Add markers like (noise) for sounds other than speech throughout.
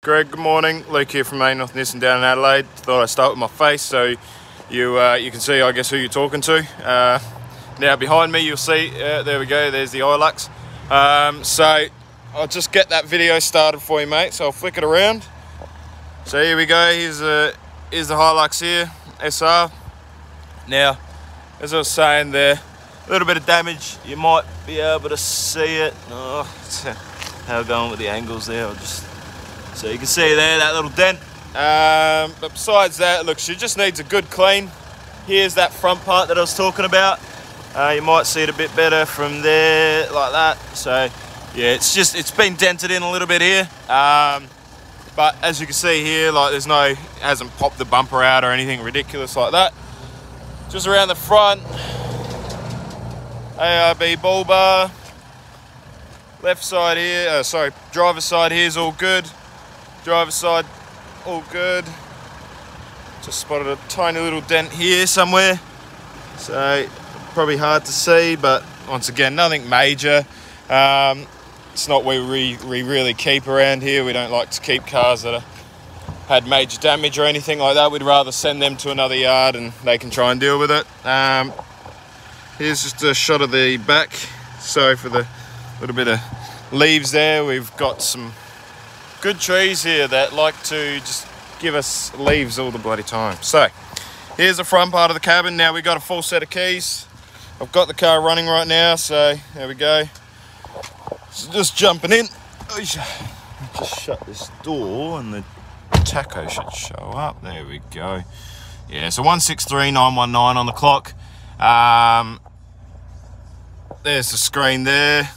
Greg, good morning. Luke here from Main North Nissan down in Adelaide. Thought I'd start with my face so you uh, you can see, I guess, who you're talking to. Uh, now behind me, you'll see, uh, there we go, there's the Hilux. Um, so I'll just get that video started for you, mate. So I'll flick it around. So here we go. Here's the here's the Hilux here, SR. Now, as I was saying there, a little bit of damage. You might be able to see it. Oh, (laughs) how going with the angles there? I'll just so you can see there that little dent. Um, but besides that, look, she just needs a good clean. Here's that front part that I was talking about. Uh, you might see it a bit better from there, like that. So yeah, it's just it's been dented in a little bit here. Um, but as you can see here, like there's no hasn't popped the bumper out or anything ridiculous like that. Just around the front, ARB bull bar. Left side here, uh, sorry, driver's side here is all good. Driver side, all good. Just spotted a tiny little dent here somewhere. So probably hard to see, but once again, nothing major. Um, it's not what we, we really keep around here. We don't like to keep cars that are, had major damage or anything like that. We'd rather send them to another yard and they can try and deal with it. Um, here's just a shot of the back. Sorry for the little bit of leaves there. We've got some good trees here that like to just give us leaves all the bloody time. So here's the front part of the cabin. Now we've got a full set of keys. I've got the car running right now, so there we go. So just jumping in. Just shut this door and the tacho should show up. There we go. Yeah, so 163919 on the clock. Um, there's the screen there.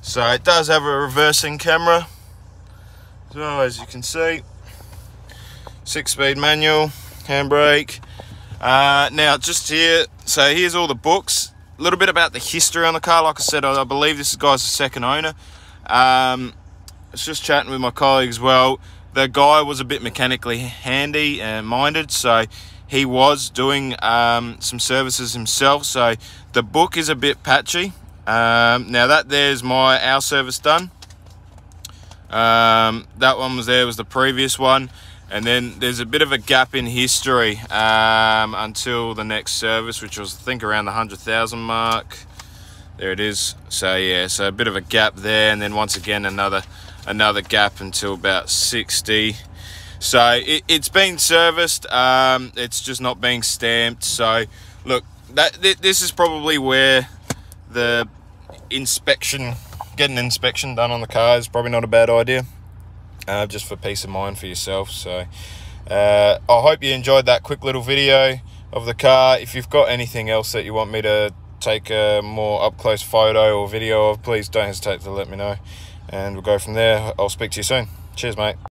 So it does have a reversing camera. So as you can see, six speed manual, handbrake. Uh, now just here, so here's all the books. A little bit about the history on the car. Like I said, I, I believe this guy's the second owner. Um, I was just chatting with my colleague as well. The guy was a bit mechanically handy and minded, so he was doing um, some services himself. So the book is a bit patchy. Um, now that there's my our service done. Um, that one was there was the previous one, and then there's a bit of a gap in history um, until the next service, which was I think around the hundred thousand mark. There it is. So yeah, so a bit of a gap there, and then once again another another gap until about sixty. So it, has been serviced. Um, it's just not being stamped. So look, that th this is probably where the inspection get an inspection done on the car is probably not a bad idea, uh, just for peace of mind for yourself. So uh, I hope you enjoyed that quick little video of the car. If you've got anything else that you want me to take a more up close photo or video of, please don't hesitate to let me know, and we'll go from there. I'll speak to you soon. Cheers, mate.